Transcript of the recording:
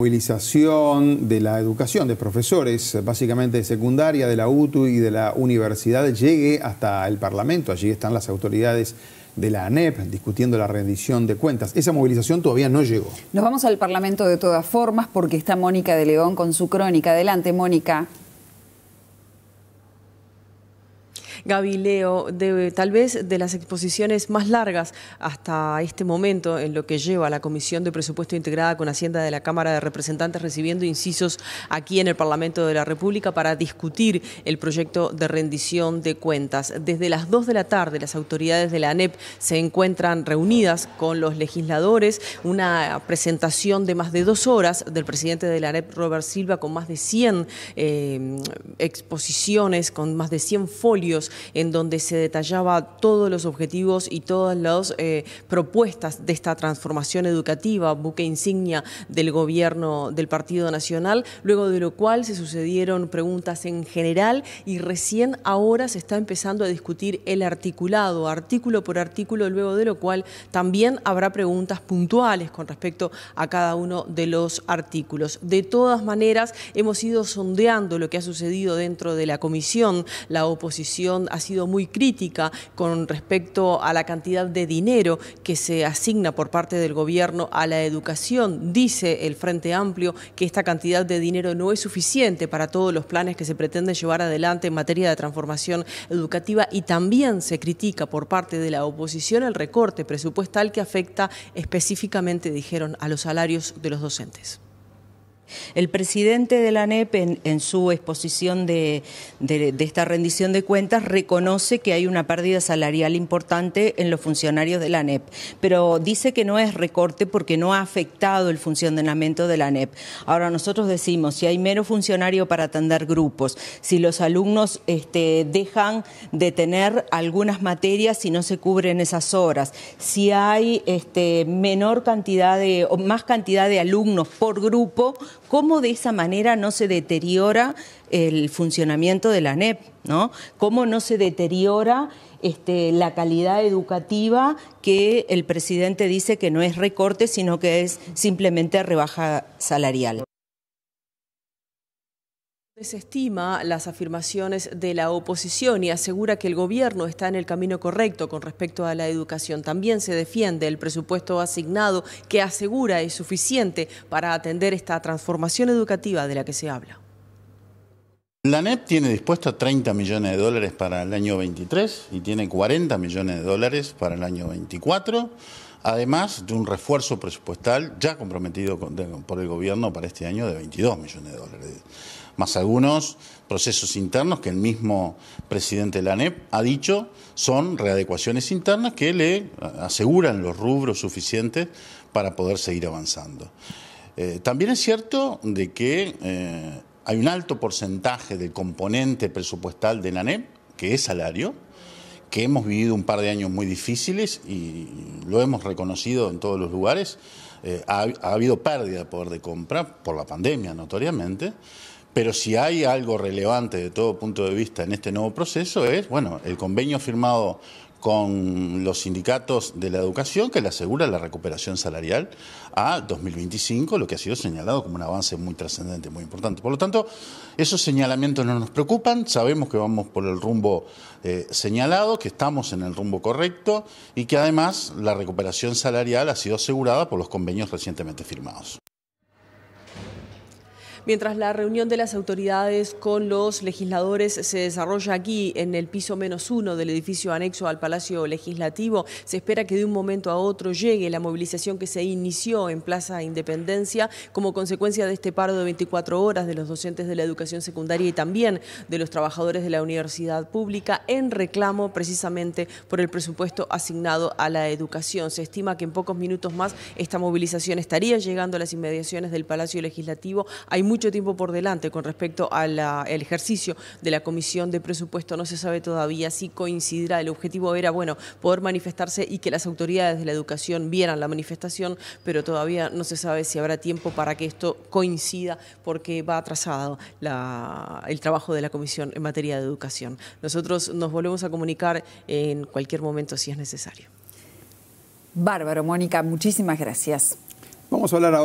movilización de la educación de profesores, básicamente de secundaria, de la UTU y de la universidad, llegue hasta el Parlamento. Allí están las autoridades de la ANEP discutiendo la rendición de cuentas. Esa movilización todavía no llegó. Nos vamos al Parlamento de todas formas porque está Mónica de León con su crónica. Adelante, Mónica. Gavileo, tal vez de las exposiciones más largas hasta este momento en lo que lleva la Comisión de Presupuesto Integrada con Hacienda de la Cámara de Representantes recibiendo incisos aquí en el Parlamento de la República para discutir el proyecto de rendición de cuentas. Desde las 2 de la tarde las autoridades de la ANEP se encuentran reunidas con los legisladores, una presentación de más de dos horas del presidente de la ANEP, Robert Silva, con más de 100 eh, exposiciones, con más de 100 folios en donde se detallaba todos los objetivos y todas las eh, propuestas de esta transformación educativa, buque insignia del gobierno del Partido Nacional, luego de lo cual se sucedieron preguntas en general y recién ahora se está empezando a discutir el articulado, artículo por artículo, luego de lo cual también habrá preguntas puntuales con respecto a cada uno de los artículos. De todas maneras, hemos ido sondeando lo que ha sucedido dentro de la comisión, la oposición ha sido muy crítica con respecto a la cantidad de dinero que se asigna por parte del gobierno a la educación. Dice el Frente Amplio que esta cantidad de dinero no es suficiente para todos los planes que se pretenden llevar adelante en materia de transformación educativa y también se critica por parte de la oposición el recorte presupuestal que afecta específicamente, dijeron, a los salarios de los docentes. El presidente de la ANEP, en, su exposición de, esta rendición de cuentas, reconoce que hay una pérdida salarial importante en los funcionarios de la ANEP, pero dice que no es recorte porque no ha afectado el funcionamiento de la ANEP. Ahora nosotros decimos, si hay menos funcionario para atender grupos, si los alumnos este, dejan de tener algunas materias y no se cubren esas horas, si hay este, menor cantidad de, o más cantidad de alumnos por grupo, cómo de esa manera no se deteriora el funcionamiento de la NEP, ¿no? Cómo no se deteriora este, la calidad educativa que el presidente dice que no es recorte, sino que es simplemente rebaja salarial. Desestima las afirmaciones de la oposición y asegura que el gobierno está en el camino correcto con respecto a la educación. También se defiende el presupuesto asignado que asegura es suficiente para atender esta transformación educativa de la que se habla. La NEP tiene dispuesto 30 millones de dólares para el año 23 y tiene 40 millones de dólares para el año 24 además de un refuerzo presupuestal ya comprometido por el gobierno para este año de 22 millones de dólares, más algunos procesos internos que el mismo presidente de la ANEP ha dicho son readecuaciones internas que le aseguran los rubros suficientes para poder seguir avanzando. Eh, también es cierto de que eh, hay un alto porcentaje del componente presupuestal de la ANEP que es salario, que hemos vivido un par de años muy difíciles y lo hemos reconocido en todos los lugares. Eh, ha, habido pérdida de poder de compra por la pandemia, notoriamente, pero si hay algo relevante de todo punto de vista en este nuevo proceso es, bueno, el convenio firmado con los sindicatos de la educación que le asegura la recuperación salarial a 2025, lo que ha sido señalado como un avance muy trascendente, muy importante. Por lo tanto, esos señalamientos no nos preocupan, sabemos que vamos por el rumbo eh, señalado, que estamos en el rumbo correcto y que además la recuperación salarial ha sido asegurada por los convenios recientemente firmados mientras la reunión de las autoridades con los legisladores se desarrolla aquí en el piso menos uno del edificio anexo al Palacio Legislativo. Se espera que de un momento a otro llegue la movilización que se inició en Plaza Independencia como consecuencia de este paro de 24 horas de los docentes de la educación secundaria y también de los trabajadores de la universidad pública en reclamo precisamente por el presupuesto asignado a la educación. Se estima que en pocos minutos más esta movilización estaría llegando a las inmediaciones del Palacio Legislativo. Hay mucho tiempo por delante con respecto al ejercicio de la Comisión de Presupuesto. No se sabe todavía si coincidirá. El objetivo era, bueno, poder manifestarse y que las autoridades de la educación vieran la manifestación, pero todavía no se sabe si habrá tiempo para que esto coincida porque va atrasado el trabajo de la Comisión en materia de educación. Nosotros nos volvemos a comunicar en cualquier momento si es necesario. Bárbaro, Mónica, muchísimas gracias. Vamos a hablar ahora.